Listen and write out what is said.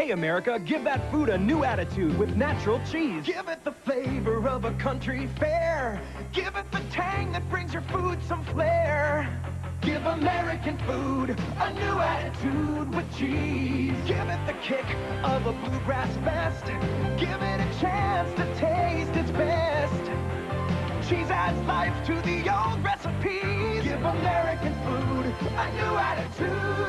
Hey, America, give that food a new attitude with natural cheese. Give it the flavor of a country fair. Give it the tang that brings your food some flair. Give American food a new attitude with cheese. Give it the kick of a bluegrass fest. Give it a chance to taste its best. Cheese adds life to the old recipes. Give American food a new attitude.